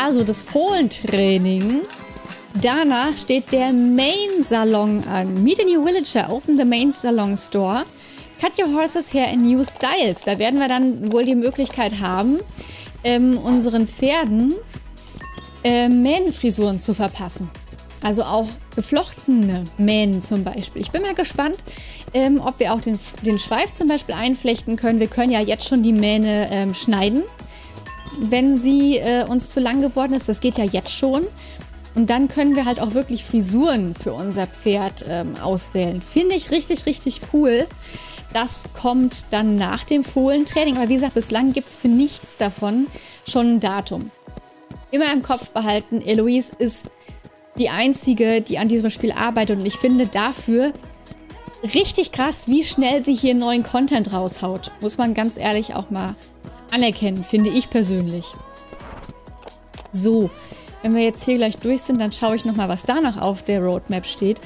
Also das Fohlentraining. Danach steht der Main Salon an. Meet a new villager, open the Main Salon Store. Cut your horses hair in new styles. Da werden wir dann wohl die Möglichkeit haben, ähm, unseren Pferden äh, Mähnenfrisuren zu verpassen. Also auch geflochtene Mähnen zum Beispiel. Ich bin mal gespannt, ähm, ob wir auch den, den Schweif zum Beispiel einflechten können. Wir können ja jetzt schon die Mähne ähm, schneiden, wenn sie äh, uns zu lang geworden ist. Das geht ja jetzt schon. Und dann können wir halt auch wirklich Frisuren für unser Pferd ähm, auswählen. Finde ich richtig, richtig cool. Das kommt dann nach dem Fohlentraining. Aber wie gesagt, bislang gibt es für nichts davon schon ein Datum. Immer im Kopf behalten, Eloise ist die Einzige, die an diesem Spiel arbeitet. Und ich finde dafür richtig krass, wie schnell sie hier neuen Content raushaut. Muss man ganz ehrlich auch mal anerkennen, finde ich persönlich. So, wenn wir jetzt hier gleich durch sind, dann schaue ich nochmal, was da noch auf der Roadmap steht.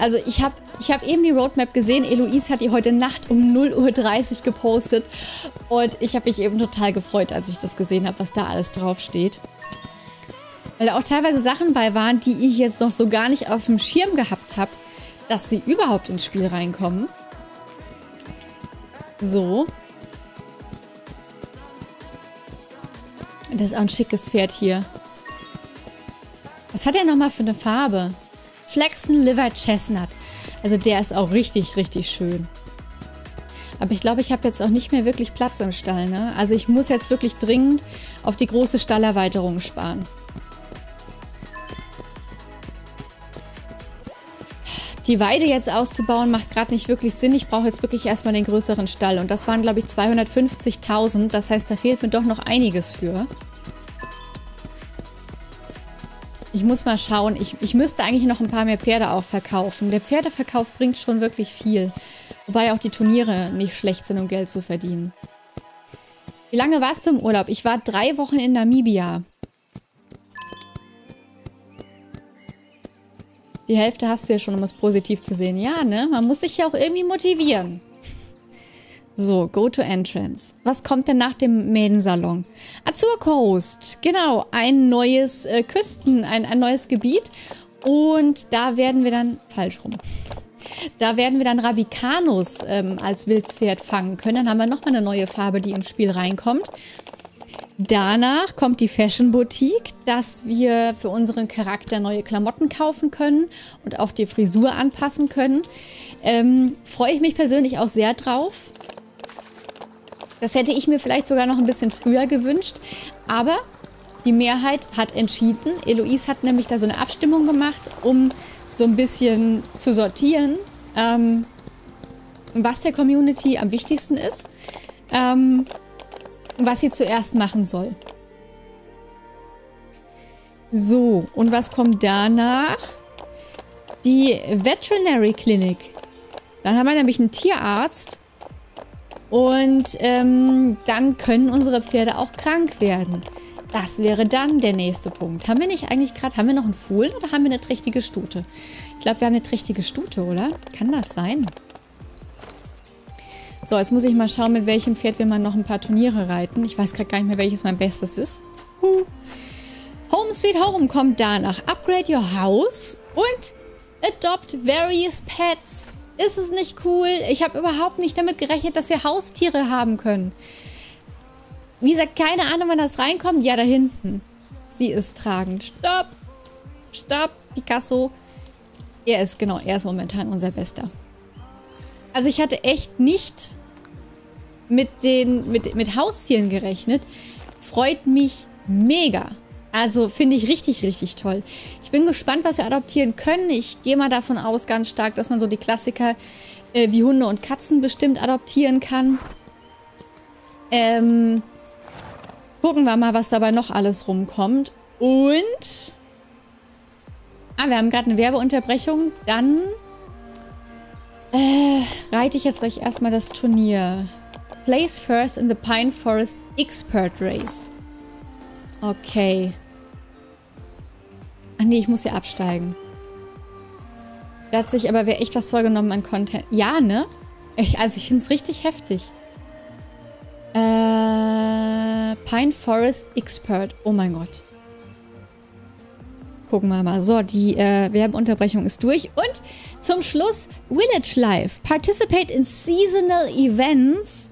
Also ich habe ich hab eben die Roadmap gesehen. Eloise hat die heute Nacht um 0.30 Uhr gepostet. Und ich habe mich eben total gefreut, als ich das gesehen habe, was da alles drauf steht. Weil da auch teilweise Sachen bei waren, die ich jetzt noch so gar nicht auf dem Schirm gehabt habe, dass sie überhaupt ins Spiel reinkommen. So. Das ist auch ein schickes Pferd hier. Was hat er nochmal für eine Farbe? Flaxen Liver Chestnut. Also der ist auch richtig, richtig schön. Aber ich glaube, ich habe jetzt auch nicht mehr wirklich Platz im Stall. Ne? Also ich muss jetzt wirklich dringend auf die große Stallerweiterung sparen. Die Weide jetzt auszubauen macht gerade nicht wirklich Sinn. Ich brauche jetzt wirklich erstmal den größeren Stall. Und das waren, glaube ich, 250.000. Das heißt, da fehlt mir doch noch einiges für. Ich muss mal schauen. Ich, ich müsste eigentlich noch ein paar mehr Pferde auch verkaufen. Der Pferdeverkauf bringt schon wirklich viel. Wobei auch die Turniere nicht schlecht sind, um Geld zu verdienen. Wie lange warst du im Urlaub? Ich war drei Wochen in Namibia. Die Hälfte hast du ja schon, um es positiv zu sehen. Ja, ne? Man muss sich ja auch irgendwie motivieren. So, go to entrance. Was kommt denn nach dem Mädensalon? Azur Coast. Genau, ein neues äh, Küsten, ein, ein neues Gebiet. Und da werden wir dann, falsch rum, da werden wir dann Rabicanus ähm, als Wildpferd fangen können. Dann haben wir nochmal eine neue Farbe, die ins Spiel reinkommt. Danach kommt die Fashion Boutique, dass wir für unseren Charakter neue Klamotten kaufen können und auch die Frisur anpassen können. Ähm, Freue ich mich persönlich auch sehr drauf. Das hätte ich mir vielleicht sogar noch ein bisschen früher gewünscht. Aber die Mehrheit hat entschieden. Eloise hat nämlich da so eine Abstimmung gemacht, um so ein bisschen zu sortieren, ähm, was der Community am wichtigsten ist, ähm, was sie zuerst machen soll. So, und was kommt danach? Die Veterinary Clinic. Dann haben wir nämlich einen Tierarzt und ähm, dann können unsere Pferde auch krank werden. Das wäre dann der nächste Punkt. Haben wir nicht eigentlich gerade, haben wir noch einen Fohlen oder haben wir eine trächtige Stute? Ich glaube, wir haben eine trächtige Stute, oder? Kann das sein? So, jetzt muss ich mal schauen, mit welchem Pferd wir mal noch ein paar Turniere reiten. Ich weiß gerade gar nicht mehr, welches mein bestes ist. Huh. Home Sweet Home kommt danach. Upgrade your house und adopt various pets. Ist es nicht cool? Ich habe überhaupt nicht damit gerechnet, dass wir Haustiere haben können. Wie gesagt, keine Ahnung, wann das reinkommt. Ja, da hinten. Sie ist tragend. Stopp. Stopp, Picasso. Er ist, genau, er ist momentan unser Bester. Also ich hatte echt nicht mit, den, mit, mit Haustieren gerechnet. Freut mich mega. Also finde ich richtig, richtig toll. Ich bin gespannt, was wir adoptieren können. Ich gehe mal davon aus, ganz stark, dass man so die Klassiker äh, wie Hunde und Katzen bestimmt adoptieren kann. Ähm, gucken wir mal, was dabei noch alles rumkommt. Und... Ah, wir haben gerade eine Werbeunterbrechung. Dann äh, reite ich jetzt gleich erstmal das Turnier. Place first in the Pine Forest Expert Race. Okay. Ach nee, ich muss hier absteigen. Da hat sich aber wer echt was vorgenommen an Content. Ja, ne? Ich, also ich finde es richtig heftig. Äh, Pine Forest Expert. Oh mein Gott. Gucken wir mal. So, die äh, Werbeunterbrechung ist durch. Und zum Schluss Village Life. Participate in seasonal events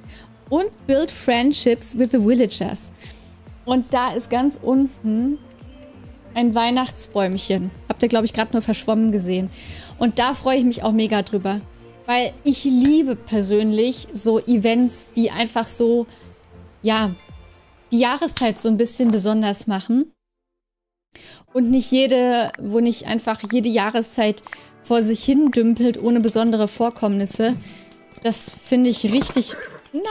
und build friendships with the villagers. Und da ist ganz unten ein Weihnachtsbäumchen. Habt ihr, glaube ich, gerade nur verschwommen gesehen. Und da freue ich mich auch mega drüber. Weil ich liebe persönlich so Events, die einfach so, ja, die Jahreszeit so ein bisschen besonders machen. Und nicht jede, wo nicht einfach jede Jahreszeit vor sich hin dümpelt ohne besondere Vorkommnisse. Das finde ich richtig, nein,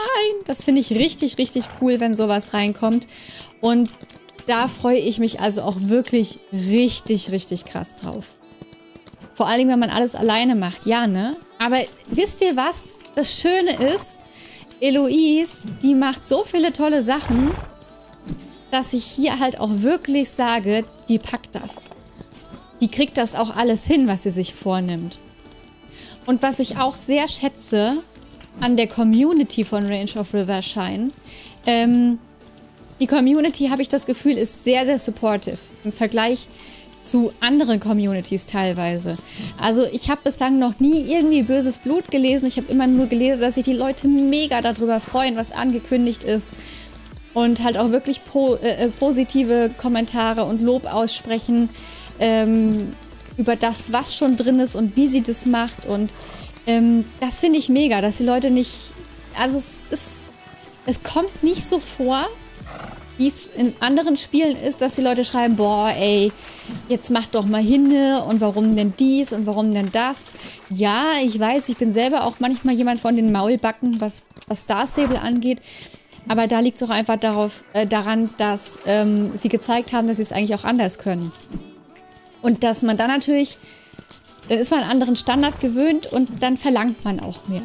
das finde ich richtig, richtig cool, wenn sowas reinkommt. Und da freue ich mich also auch wirklich richtig, richtig krass drauf. Vor Dingen, wenn man alles alleine macht. Ja, ne? Aber wisst ihr was? Das Schöne ist, Eloise, die macht so viele tolle Sachen, dass ich hier halt auch wirklich sage, die packt das. Die kriegt das auch alles hin, was sie sich vornimmt. Und was ich auch sehr schätze an der Community von Range of River Shine, ähm, die Community, habe ich das Gefühl, ist sehr, sehr supportive im Vergleich zu anderen Communities teilweise. Also ich habe bislang noch nie irgendwie böses Blut gelesen. Ich habe immer nur gelesen, dass sich die Leute mega darüber freuen, was angekündigt ist und halt auch wirklich pro, äh, äh, positive Kommentare und Lob aussprechen ähm, über das, was schon drin ist und wie sie das macht. Und ähm, das finde ich mega, dass die Leute nicht. Also es ist. Es kommt nicht so vor, wie es in anderen Spielen ist, dass die Leute schreiben, boah, ey, jetzt mach doch mal hinne und warum denn dies und warum denn das. Ja, ich weiß, ich bin selber auch manchmal jemand von den Maulbacken, was, was Star Stable angeht. Aber da liegt es auch einfach darauf, äh, daran, dass ähm, sie gezeigt haben, dass sie es eigentlich auch anders können. Und dass man dann natürlich, dann ist man einen anderen Standard gewöhnt und dann verlangt man auch mehr.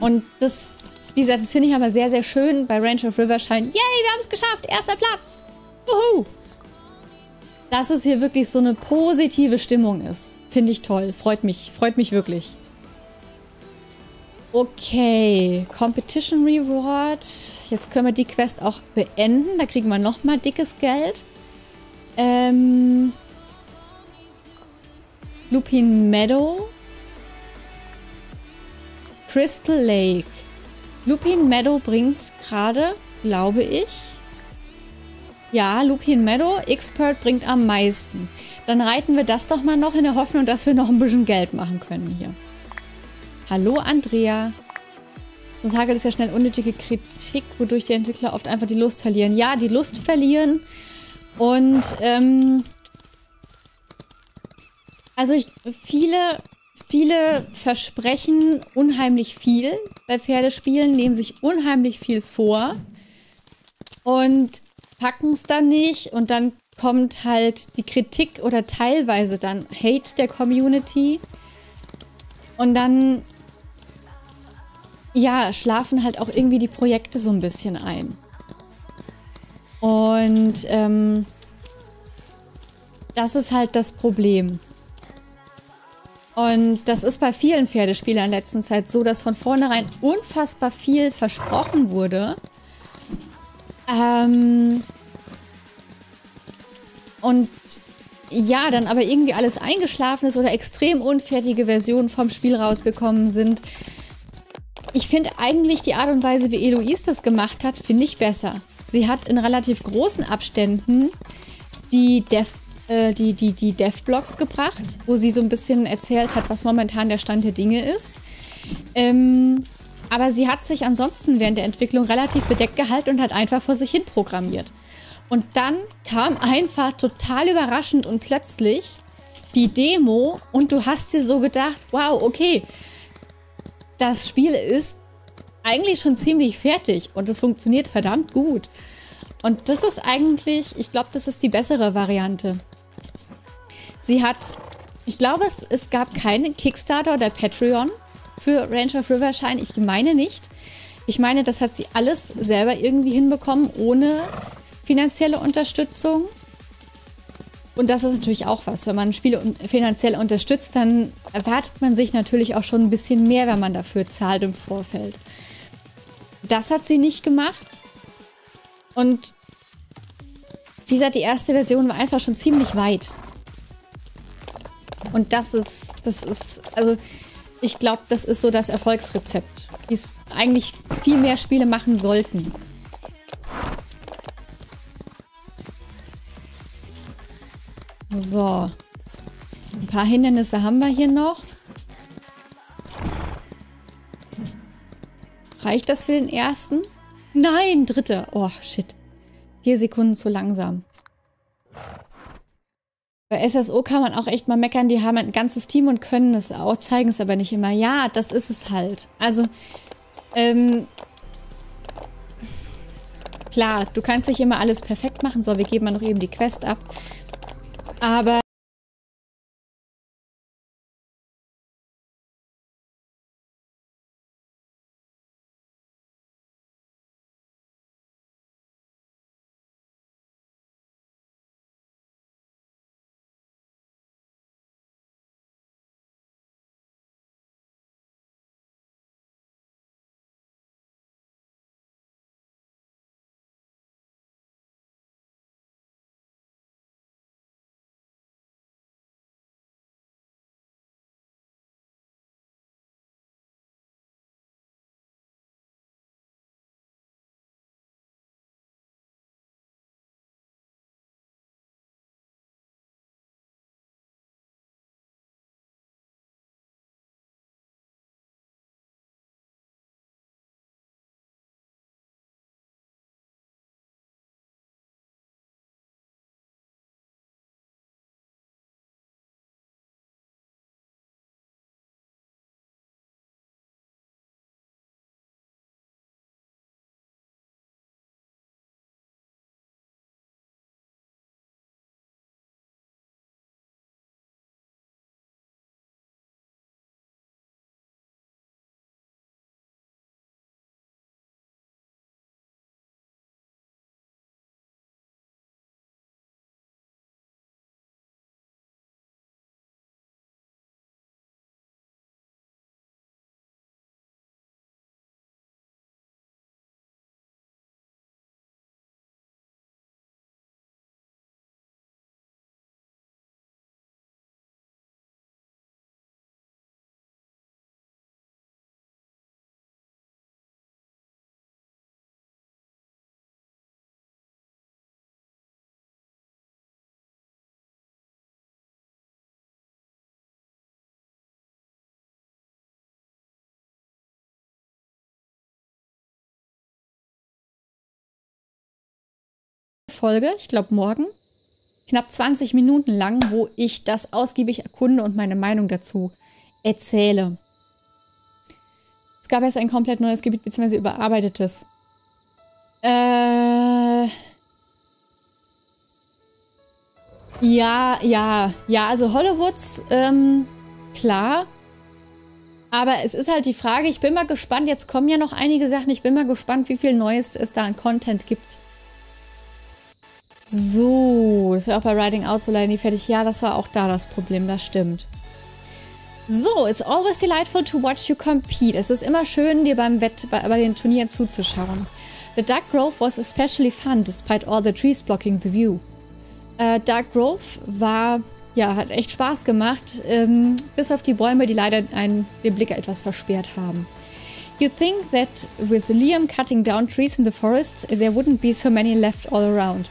Und das, wie gesagt, das finde ich aber sehr, sehr schön bei Range of Rivershine. Yay, wir haben es geschafft, erster Platz. Wuhu. Dass es hier wirklich so eine positive Stimmung ist. Finde ich toll. Freut mich. Freut mich wirklich. Okay, Competition Reward. Jetzt können wir die Quest auch beenden. Da kriegen wir nochmal dickes Geld. Ähm, Lupin Meadow. Crystal Lake. Lupin Meadow bringt gerade, glaube ich... Ja, Lupin Meadow, Expert bringt am meisten. Dann reiten wir das doch mal noch in der Hoffnung, dass wir noch ein bisschen Geld machen können hier. Hallo Andrea. Sonst hagelt es ja schnell unnötige Kritik, wodurch die Entwickler oft einfach die Lust verlieren. Ja, die Lust verlieren. Und, ähm... Also ich, viele, viele versprechen unheimlich viel bei Pferdespielen, nehmen sich unheimlich viel vor und packen es dann nicht und dann kommt halt die Kritik oder teilweise dann Hate der Community und dann ja, schlafen halt auch irgendwie die Projekte so ein bisschen ein. Und ähm, das ist halt das Problem. Und das ist bei vielen Pferdespielern in letzter Zeit so, dass von vornherein unfassbar viel versprochen wurde. Ähm und ja, dann aber irgendwie alles eingeschlafen ist oder extrem unfertige Versionen vom Spiel rausgekommen sind. Ich finde eigentlich die Art und Weise, wie Eloise das gemacht hat, finde ich besser. Sie hat in relativ großen Abständen die Dev äh, die, die, die Dev-Blogs gebracht, wo sie so ein bisschen erzählt hat, was momentan der Stand der Dinge ist. Ähm, aber sie hat sich ansonsten während der Entwicklung relativ bedeckt gehalten und hat einfach vor sich hin programmiert. Und dann kam einfach total überraschend und plötzlich die Demo und du hast dir so gedacht, wow, okay, das Spiel ist eigentlich schon ziemlich fertig und es funktioniert verdammt gut. Und das ist eigentlich, ich glaube, das ist die bessere Variante. Sie hat, ich glaube, es, es gab keinen Kickstarter oder Patreon für Range of Rivershine. Ich meine nicht. Ich meine, das hat sie alles selber irgendwie hinbekommen, ohne finanzielle Unterstützung. Und das ist natürlich auch was. Wenn man Spiele finanziell unterstützt, dann erwartet man sich natürlich auch schon ein bisschen mehr, wenn man dafür zahlt im Vorfeld. Das hat sie nicht gemacht. Und wie gesagt, die erste Version war einfach schon ziemlich weit. Und das ist, das ist, also ich glaube, das ist so das Erfolgsrezept, wie es eigentlich viel mehr Spiele machen sollten. So. Ein paar Hindernisse haben wir hier noch. Reicht das für den ersten? Nein, dritte. Oh, shit. Vier Sekunden zu langsam. Bei SSO kann man auch echt mal meckern, die haben ein ganzes Team und können es auch, zeigen es aber nicht immer. Ja, das ist es halt. Also, ähm, klar, du kannst nicht immer alles perfekt machen. So, wir geben mal noch eben die Quest ab. Aber Folge, ich glaube morgen, knapp 20 Minuten lang, wo ich das ausgiebig erkunde und meine Meinung dazu erzähle. Es gab jetzt ein komplett neues Gebiet, beziehungsweise überarbeitetes. Äh... Ja, ja, ja, also Hollywoods, ähm, klar. Aber es ist halt die Frage, ich bin mal gespannt, jetzt kommen ja noch einige Sachen, ich bin mal gespannt, wie viel Neues es da an Content gibt. So, das wäre auch bei Riding Out so leider nie fertig. Ja, das war auch da das Problem, das stimmt. So, it's always delightful to watch you compete. Es ist immer schön, dir beim Wett bei, bei den Turnieren zuzuschauen. The Dark Grove was especially fun, despite all the trees blocking the view. Äh, Dark Grove war, ja, hat echt Spaß gemacht, ähm, bis auf die Bäume, die leider einen, den Blick etwas versperrt haben. You'd think that with Liam cutting down trees in the forest, there wouldn't be so many left all around.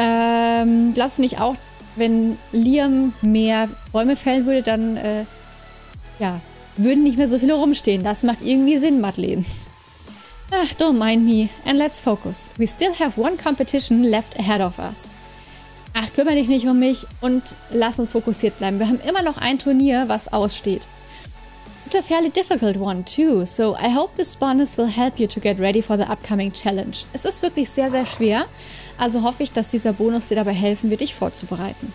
Ähm, glaubst du nicht auch, wenn Liam mehr Bäume fällen würde, dann, äh, ja, würden nicht mehr so viele rumstehen. Das macht irgendwie Sinn, Madeleine. Ach, don't mind me. And let's focus. We still have one competition left ahead of us. Ach, kümmere dich nicht um mich und lass uns fokussiert bleiben. Wir haben immer noch ein Turnier, was aussteht. It's a fairly difficult one too, so I hope this bonus will help you to get ready for the upcoming challenge. Es ist wirklich sehr, sehr schwer, also hoffe ich, dass dieser Bonus dir dabei helfen wird, dich vorzubereiten.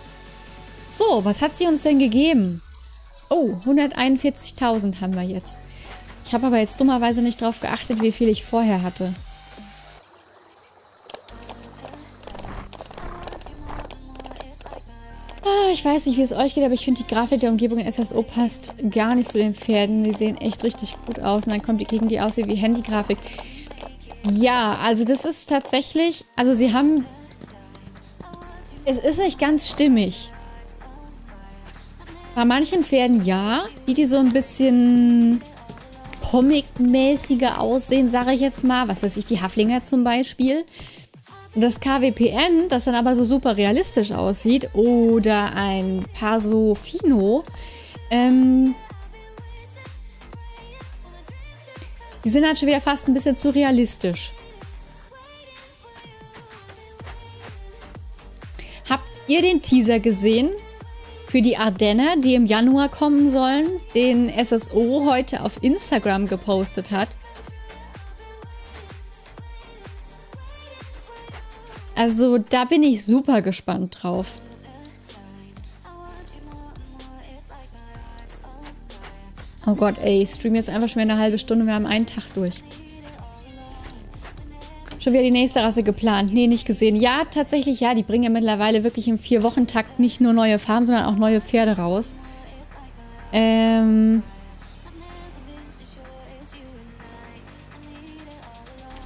So, was hat sie uns denn gegeben? Oh, 141.000 haben wir jetzt. Ich habe aber jetzt dummerweise nicht drauf geachtet, wie viel ich vorher hatte. Ah, ich weiß nicht, wie es euch geht, aber ich finde die Grafik der Umgebung in SSO passt gar nicht zu den Pferden. Die sehen echt richtig gut aus und dann kommt die Gegend, die aussieht wie Handygrafik. Ja, also das ist tatsächlich, also sie haben Es ist nicht ganz stimmig. Bei manchen Pferden ja, die, die so ein bisschen Comic-mäßiger aussehen, sage ich jetzt mal. Was weiß ich, die Haflinger zum Beispiel. Das KWPN, das dann aber so super realistisch aussieht, oder ein Paso Fino, ähm, die sind halt schon wieder fast ein bisschen zu realistisch. Habt ihr den Teaser gesehen? für die Ardenner, die im Januar kommen sollen, den SSO heute auf Instagram gepostet hat. Also da bin ich super gespannt drauf. Oh Gott, ey, ich stream jetzt einfach schon wieder eine halbe Stunde. Wir haben einen Tag durch. Schon wieder die nächste Rasse geplant. Nee, nicht gesehen. Ja, tatsächlich, ja. Die bringen ja mittlerweile wirklich im Vier-Wochen-Takt nicht nur neue Farben, sondern auch neue Pferde raus. Ähm...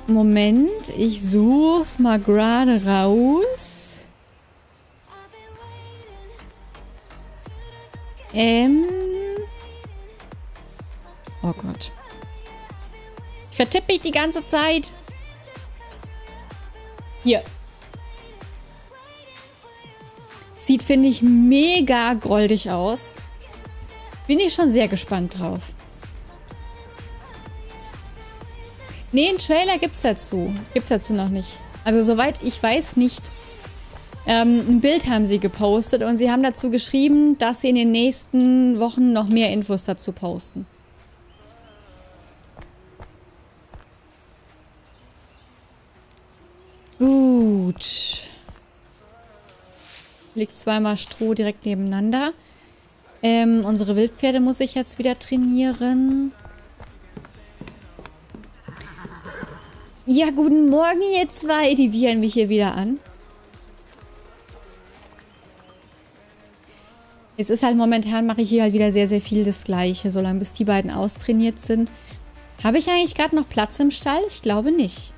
Moment, ich such's mal gerade raus. Ähm... Oh Gott. Ich vertippe mich die ganze Zeit. Hier. Sieht, finde ich, mega goldig aus. Bin ich schon sehr gespannt drauf. Nee, einen Trailer gibt's dazu. Gibt's dazu noch nicht. Also soweit ich weiß nicht. Ähm, ein Bild haben sie gepostet und sie haben dazu geschrieben, dass sie in den nächsten Wochen noch mehr Infos dazu posten. Gut. Liegt zweimal Stroh direkt nebeneinander. Ähm, unsere Wildpferde muss ich jetzt wieder trainieren. Ja, guten Morgen, ihr zwei. Die wiehern mich hier wieder an. Es ist halt momentan, mache ich hier halt wieder sehr, sehr viel das Gleiche, solange bis die beiden austrainiert sind. Habe ich eigentlich gerade noch Platz im Stall? Ich glaube nicht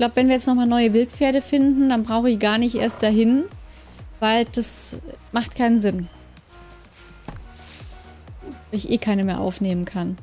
glaube, wenn wir jetzt nochmal neue Wildpferde finden, dann brauche ich gar nicht erst dahin, weil das macht keinen Sinn. Ich eh keine mehr aufnehmen kann.